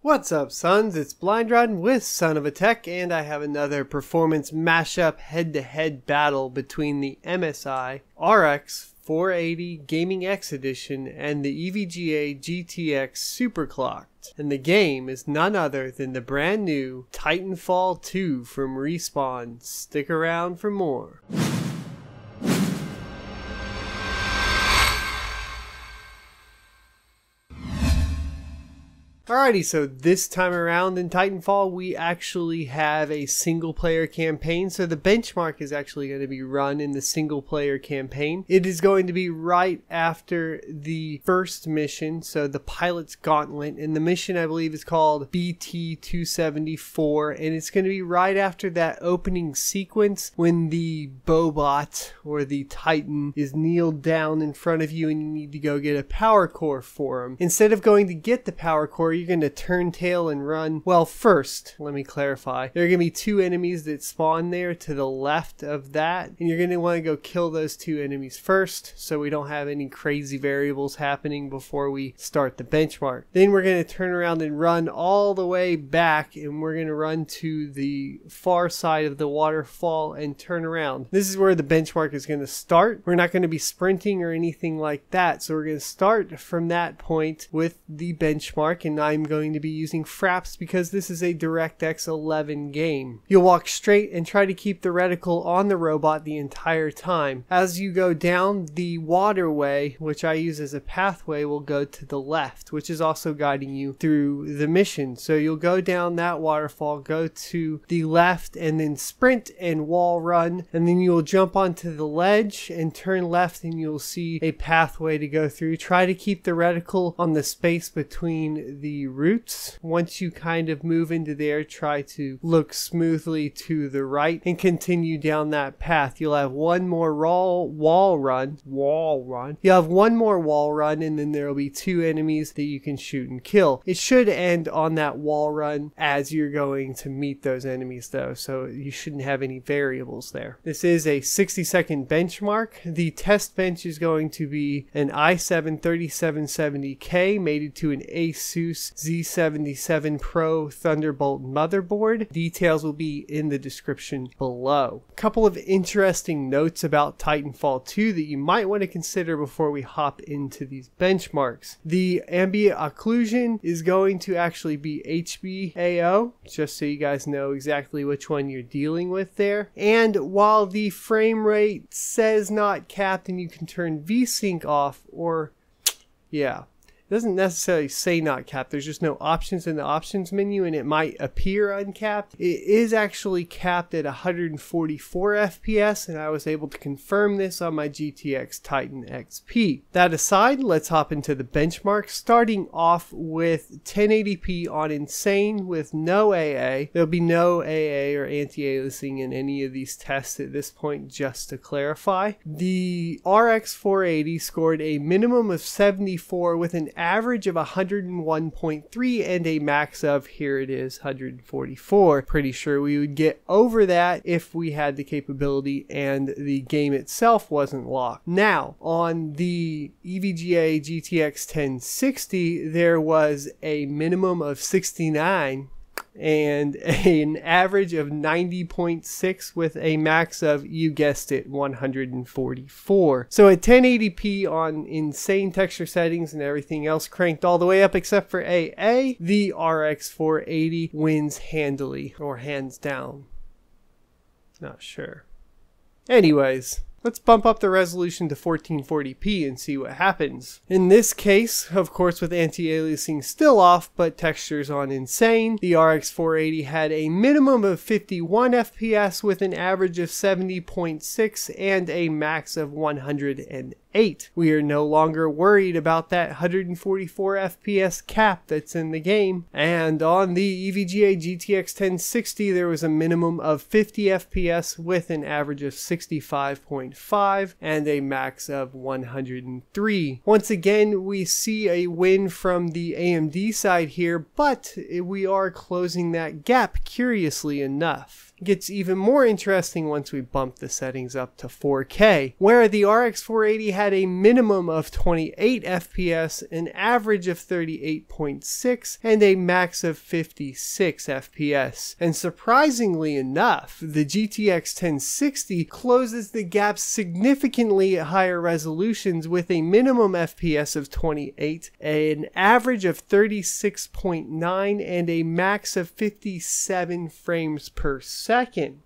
What's up, sons? It's Blind Rod with Son of a Tech, and I have another performance mashup head to head battle between the MSI RX 480 Gaming X Edition and the EVGA GTX Superclocked. And the game is none other than the brand new Titanfall 2 from Respawn. Stick around for more. Alrighty, so this time around in Titanfall, we actually have a single player campaign. So the benchmark is actually going to be run in the single player campaign. It is going to be right after the first mission, so the pilot's gauntlet. And the mission, I believe, is called BT 274. And it's going to be right after that opening sequence when the Bobot or the Titan is kneeled down in front of you and you need to go get a power core for him. Instead of going to get the power core, you're going to turn tail and run. Well, first, let me clarify. There are going to be two enemies that spawn there to the left of that, and you're going to want to go kill those two enemies first so we don't have any crazy variables happening before we start the benchmark. Then we're going to turn around and run all the way back, and we're going to run to the far side of the waterfall and turn around. This is where the benchmark is going to start. We're not going to be sprinting or anything like that, so we're going to start from that point with the benchmark, and I'm going to be using Fraps because this is a DirectX 11 game. You'll walk straight and try to keep the reticle on the robot the entire time. As you go down the waterway, which I use as a pathway, will go to the left, which is also guiding you through the mission. So you'll go down that waterfall, go to the left, and then sprint and wall run, and then you'll jump onto the ledge and turn left, and you'll see a pathway to go through. Try to keep the reticle on the space between the roots. Once you kind of move into there, try to look smoothly to the right and continue down that path. You'll have one more wall, wall run, wall run. You'll have one more wall run and then there'll be two enemies that you can shoot and kill. It should end on that wall run as you're going to meet those enemies though, so you shouldn't have any variables there. This is a 60 second benchmark. The test bench is going to be an i7 3770K mated to an Asus Z77 Pro Thunderbolt motherboard. Details will be in the description below. A couple of interesting notes about Titanfall 2 that you might want to consider before we hop into these benchmarks. The ambient occlusion is going to actually be HBAO, just so you guys know exactly which one you're dealing with there. And while the frame rate says not capped and you can turn VSync off or yeah, it doesn't necessarily say not capped. There's just no options in the options menu and it might appear uncapped. It is actually capped at 144 FPS and I was able to confirm this on my GTX Titan XP. That aside, let's hop into the benchmark starting off with 1080p on Insane with no AA. There'll be no AA or anti-aliasing in any of these tests at this point just to clarify. The RX 480 scored a minimum of 74 with an average of 101.3 and a max of, here it is, 144. Pretty sure we would get over that if we had the capability and the game itself wasn't locked. Now, on the EVGA GTX 1060, there was a minimum of 69 and an average of 90.6 with a max of, you guessed it, 144. So at 1080p on insane texture settings and everything else cranked all the way up except for AA, the RX 480 wins handily or hands down. Not sure. Anyways, Let's bump up the resolution to 1440p and see what happens. In this case, of course with anti-aliasing still off, but textures on insane, the RX 480 had a minimum of 51 FPS with an average of 70.6 and a max of 108. 8. We are no longer worried about that 144 FPS cap that's in the game. And on the EVGA GTX 1060, there was a minimum of 50 FPS with an average of 65.5 and a max of 103. Once again, we see a win from the AMD side here, but we are closing that gap curiously enough. Gets even more interesting once we bump the settings up to 4K, where the RX 480 had a minimum of 28 FPS, an average of 38.6, and a max of 56 FPS. And surprisingly enough, the GTX 1060 closes the gap significantly at higher resolutions with a minimum FPS of 28, an average of 36.9, and a max of 57 frames per second.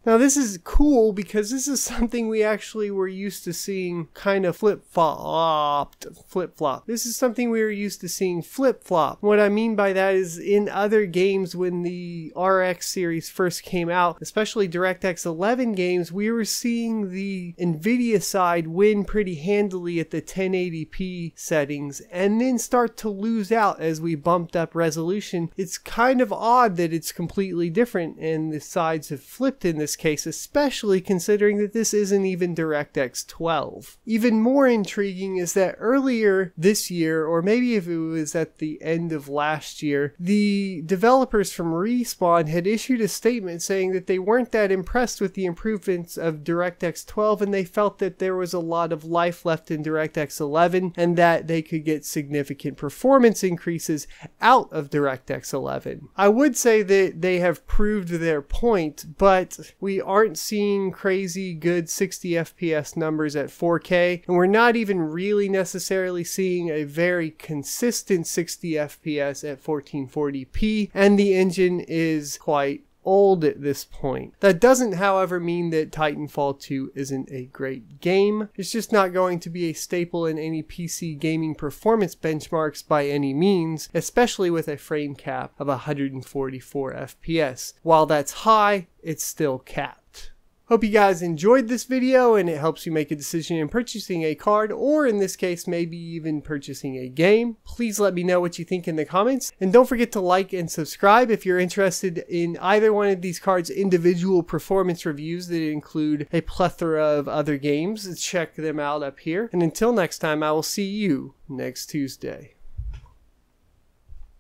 Now, this is cool because this is something we actually were used to seeing kind of flip flopped. Flip flop. This is something we were used to seeing flip flop. What I mean by that is in other games when the RX series first came out, especially DirectX 11 games, we were seeing the NVIDIA side win pretty handily at the 1080p settings and then start to lose out as we bumped up resolution. It's kind of odd that it's completely different and the sides have flipped in this case, especially considering that this isn't even DirectX 12. Even more intriguing is that earlier this year, or maybe if it was at the end of last year, the developers from Respawn had issued a statement saying that they weren't that impressed with the improvements of DirectX 12 and they felt that there was a lot of life left in DirectX 11 and that they could get significant performance increases out of DirectX 11. I would say that they have proved their point, but we aren't seeing crazy good 60 FPS numbers at 4K, and we're not even really necessarily seeing a very consistent 60 FPS at 1440p, and the engine is quite old at this point. That doesn't, however, mean that Titanfall 2 isn't a great game. It's just not going to be a staple in any PC gaming performance benchmarks by any means, especially with a frame cap of 144 FPS. While that's high, it's still capped. Hope you guys enjoyed this video and it helps you make a decision in purchasing a card or in this case maybe even purchasing a game. Please let me know what you think in the comments and don't forget to like and subscribe if you're interested in either one of these cards individual performance reviews that include a plethora of other games. Check them out up here and until next time I will see you next Tuesday.